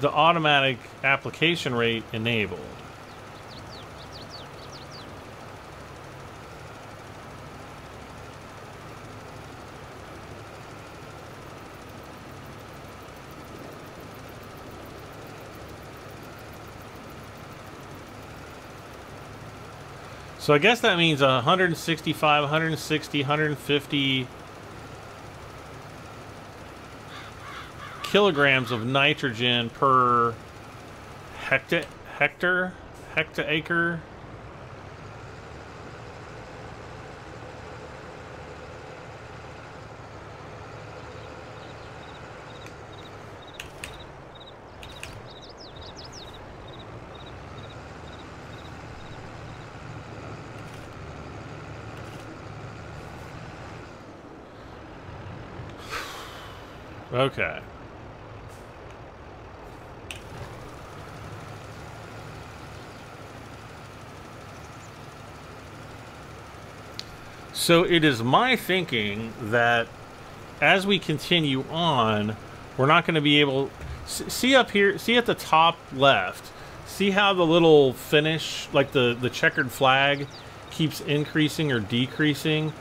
S1: the automatic application rate enabled. So I guess that means 165, 160, 150 kilograms of nitrogen per hecta hectare hectare acre Okay. So it is my thinking that as we continue on, we're not going to be able... See up here, see at the top left, see how the little finish, like the, the checkered flag, keeps increasing or decreasing?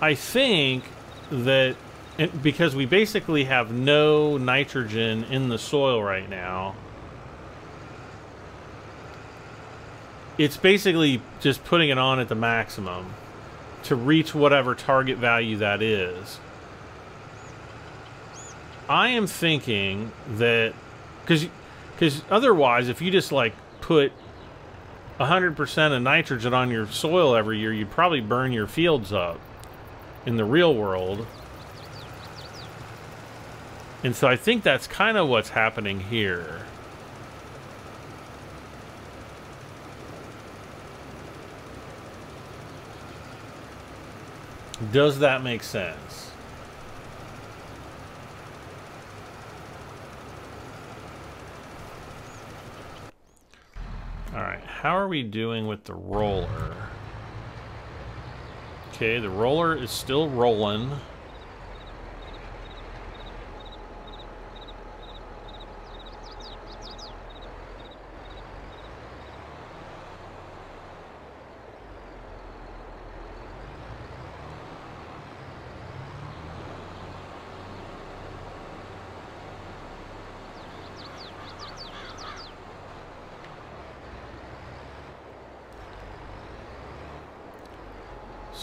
S1: I think that it, because we basically have no nitrogen in the soil right now, it's basically just putting it on at the maximum to reach whatever target value that is. I am thinking that because because otherwise, if you just like put 100% of nitrogen on your soil every year, you'd probably burn your fields up in the real world. And so I think that's kind of what's happening here. Does that make sense? Alright, how are we doing with the roller? Okay, the roller is still rolling.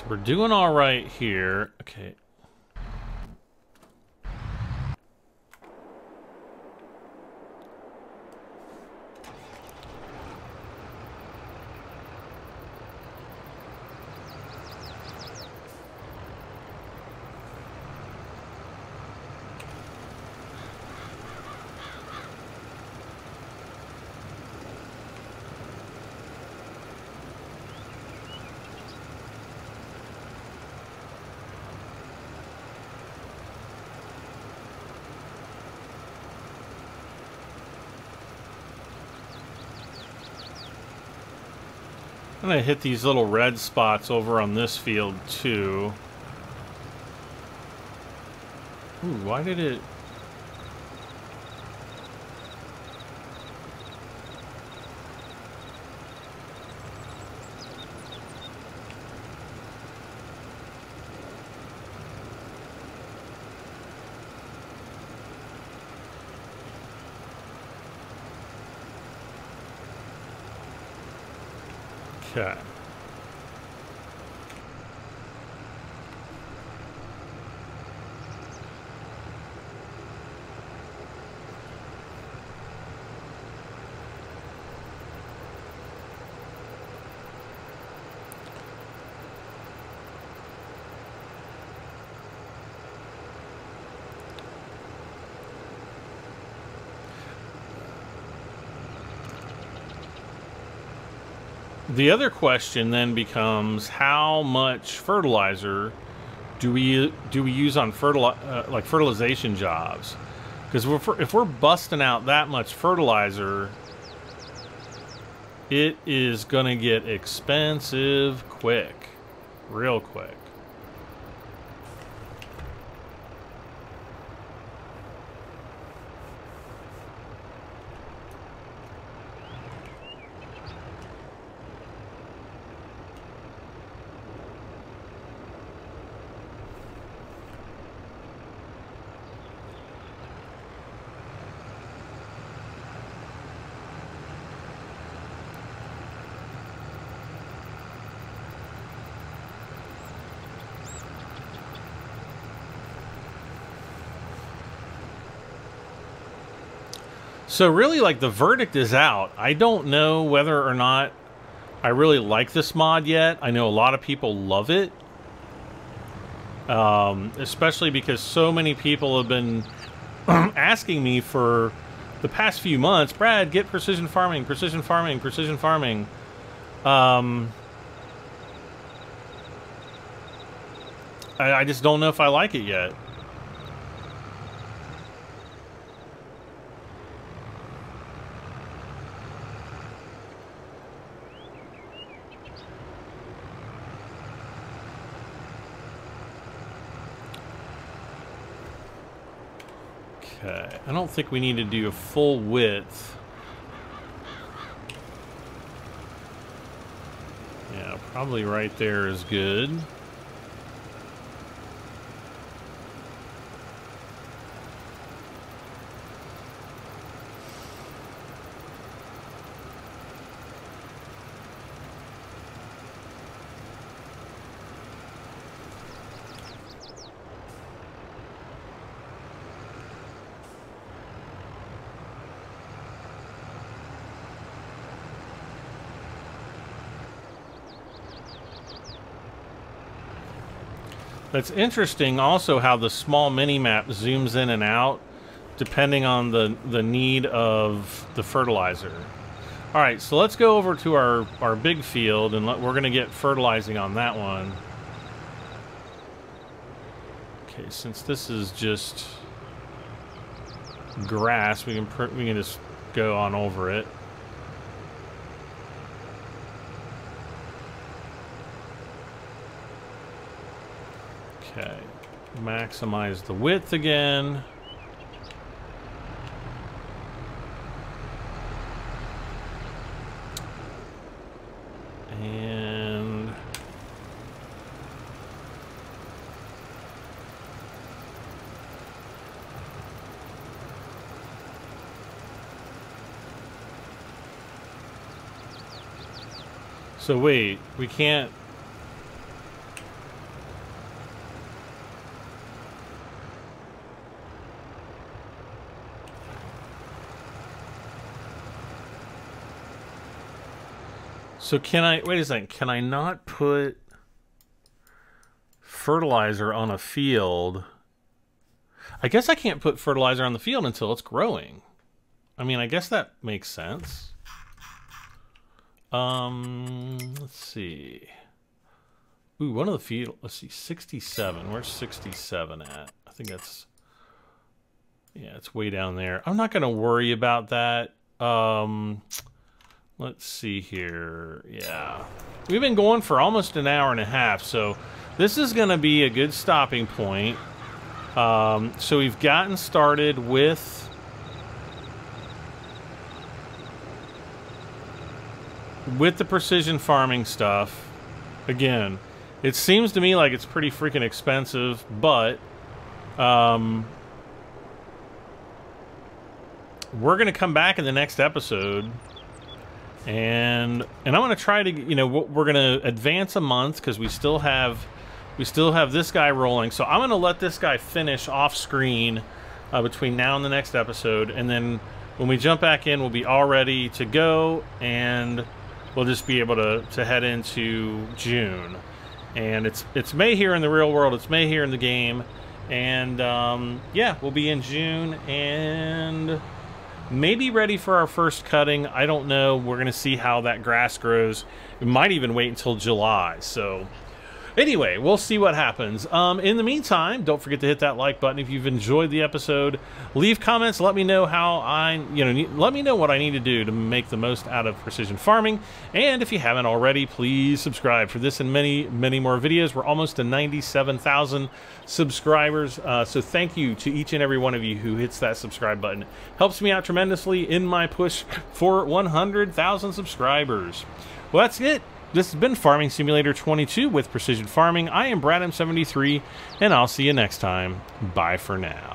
S1: We're doing all right here. Okay, I'm going to hit these little red spots over on this field, too. Ooh, why did it... Okay. The other question then becomes how much fertilizer do we do we use on fertili uh, like fertilization jobs? Because if, if we're busting out that much fertilizer, it is going to get expensive quick, real quick. So really, like, the verdict is out. I don't know whether or not I really like this mod yet. I know a lot of people love it. Um, especially because so many people have been asking me for the past few months, Brad, get precision farming, precision farming, precision farming. Um, I, I just don't know if I like it yet. Okay, I don't think we need to do a full width. Yeah, probably right there is good. That's interesting also how the small mini map zooms in and out depending on the, the need of the fertilizer. All right, so let's go over to our, our big field and let, we're going to get fertilizing on that one. Okay, since this is just grass, we can we can just go on over it. Okay, maximize the width again. And So wait, we can't So can I wait a second? Can I not put fertilizer on a field? I guess I can't put fertilizer on the field until it's growing. I mean, I guess that makes sense. Um, let's see. Ooh, one of the field. Let's see, sixty-seven. Where's sixty-seven at? I think that's. Yeah, it's way down there. I'm not going to worry about that. Um, Let's see here. Yeah. We've been going for almost an hour and a half, so this is going to be a good stopping point. Um, so we've gotten started with with the precision farming stuff. Again, it seems to me like it's pretty freaking expensive, but um, we're going to come back in the next episode and and I'm gonna try to you know we're gonna advance a month because we still have we still have this guy rolling. So I'm gonna let this guy finish off screen uh, between now and the next episode. And then when we jump back in we'll be all ready to go and we'll just be able to, to head into June. And it's it's May here in the real world. It's May here in the game. And um, yeah we'll be in June and maybe ready for our first cutting. I don't know. We're going to see how that grass grows. We might even wait until July. So Anyway, we'll see what happens. Um, in the meantime, don't forget to hit that like button if you've enjoyed the episode. Leave comments. Let me know how I, you know, let me know what I need to do to make the most out of precision farming. And if you haven't already, please subscribe for this and many, many more videos. We're almost to 97,000 subscribers. Uh, so thank you to each and every one of you who hits that subscribe button. Helps me out tremendously in my push for 100,000 subscribers. Well, that's it. This has been Farming Simulator 22 with Precision Farming. I am Brad M73, and I'll see you next time. Bye for now.